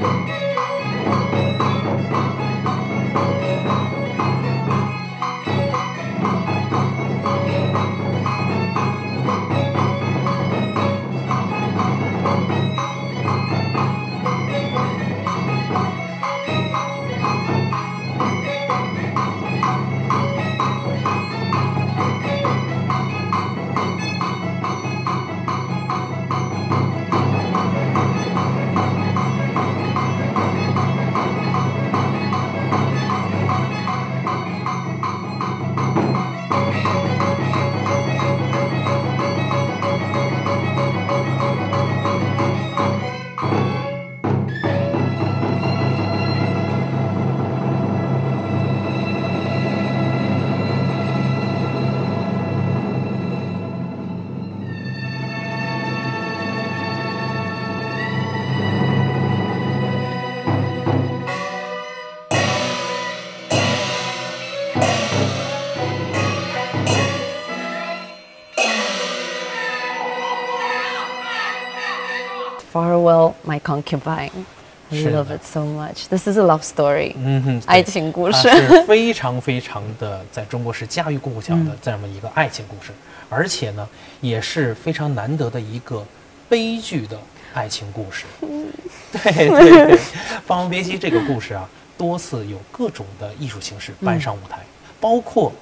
Música farewell my concubine. I 是的。love it so much. This is a love story. 嗯哼，爱情故事它是非常非常的，在中国是家喻户晓的这么一个爱情故事，而且呢，也是非常难得的一个悲剧的爱情故事。对 对对，《霸王别姬》这个故事啊，多次有各种的艺术形式搬上舞台，包括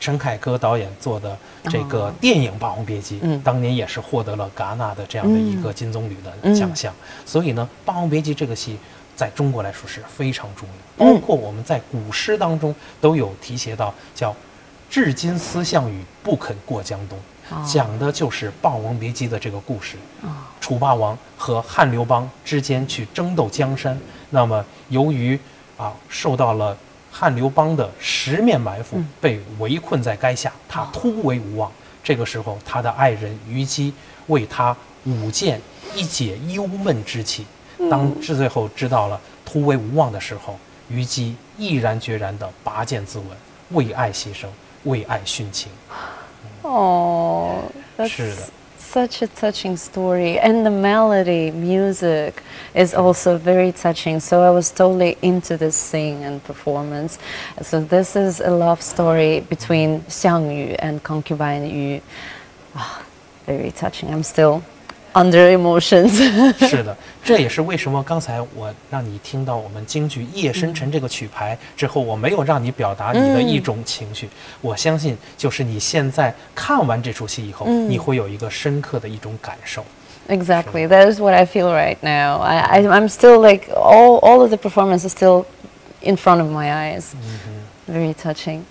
陈凯歌导演做的这个电影《霸王别姬》，嗯。当年也是获得了戛纳的这样的一个金棕榈的奖项。所以呢，《霸王别姬》这个戏在中国来说是非常重要，包括我们在古诗当中都有提携到，叫“至今思项羽，不肯过江东”，讲的就是《霸王别姬》的这个故事。楚霸王和汉刘邦之间去争斗江山，那么由于啊受到了汉刘邦的十面埋伏，被围困在垓下，他突围无望。这个时候，他的爱人虞姬为他舞剑一解忧闷之气。当至最后知道了突围无望的时候，虞姬毅然决然地拔剑自刎，为爱牺牲，为爱殉情。Oh, that's 是的。Such a touching story. And the melody, music is also very touching. So I was totally into this sing and performance. So this is a love story between Xiang Yu and concubine Yu. Ah, very touching. I'm still under emotions. 是的，这也是为什么刚才我让你听到我们京剧《夜深沉》这个曲牌之后，我没有让你表达你的一种情绪。我相信，就是你现在看完这出戏以后，你会有一个深刻的一种感受。 Exactly. That is what I feel right now. I, I, I'm still like, all, all of the performance is still in front of my eyes. Very touching.